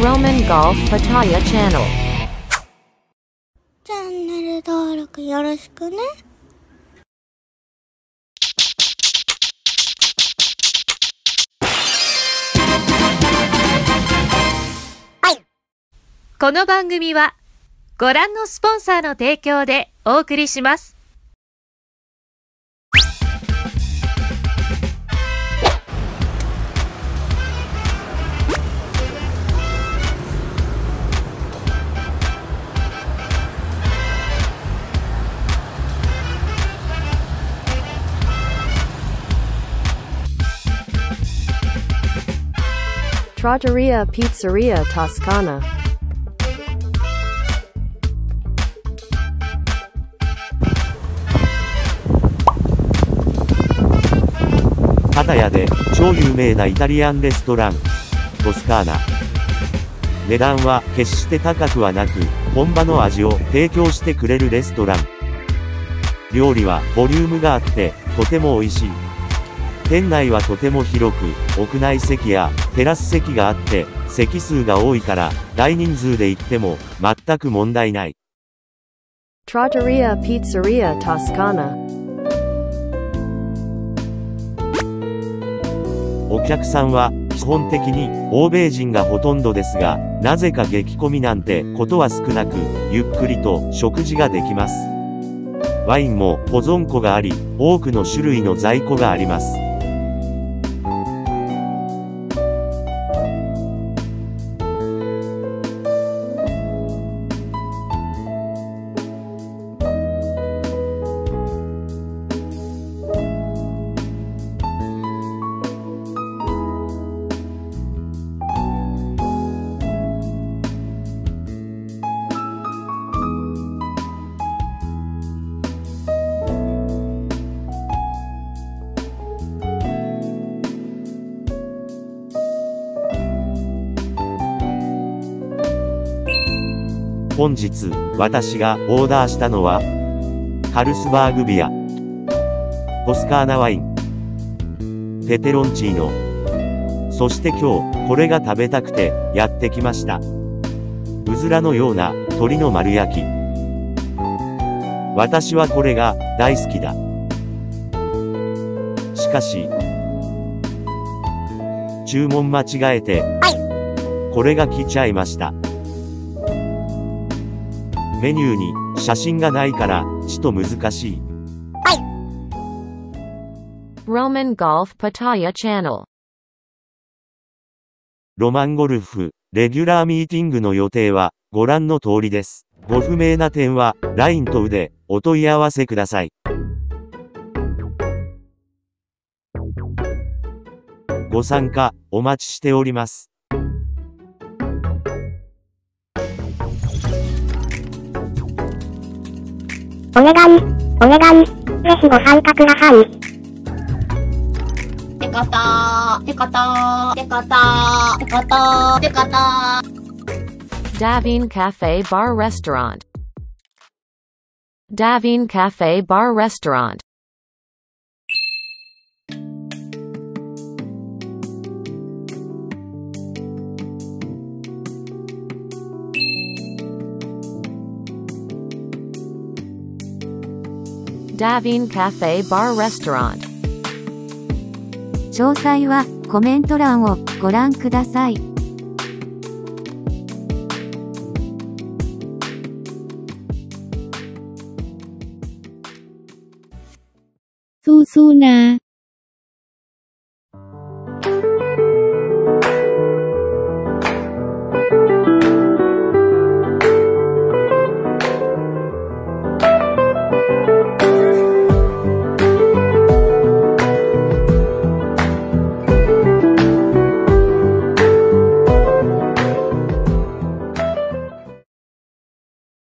Roman Golf Pattaya Channel. チャンネル登録よろしくね。この番組はご覧のスポンサーの提供でお送りします。Trattoria Pizzeria Toscana. パタヤで超有名なイタリアンレストラントスカーナ値段は決して高くはなく本場の味を提供してくれるレストラン料理はボリュームがあってとても美味しい。店内はとても広く屋内席やテラス席があって席数が多いから大人数で行っても全く問題ない Trattoria Pizzeria Toscana. お客さんは基本的に欧米人がほとんどですが、なぜか激混みなんてことは少なく、ゆっくりと食事ができます。ワインも保存庫があり、多くの種類の在庫があります。本日、私がオーダーしたのは、カルスバーグビア、トスカーナワイン、ペペロンチーノ、そして今日、これが食べたくて、やってきました。うずらのような、鶏の丸焼き。私はこれが、大好きだ。しかし、注文間違えて、これが来ちゃいました。メニューに写真がないから、ちと難しい。Roman Golf Pattaya Channel. ロマンゴルフ、レギュラーミーティングの予定は、ご覧の通りです。ご不明な点は、LINE 等で、お問い合わせください。ご参加、お待ちしております。お願い、お願い、ぜひご参加ください。てかカタ、てカター、カタたカタかたー、てかた。ダヴィンカフェバーレストラン。ダヴィンカフェバーレストラン。ダ Davine Cafe Bar Restaurant. 詳細はコメント欄をご覧ください。สู้ๆนะ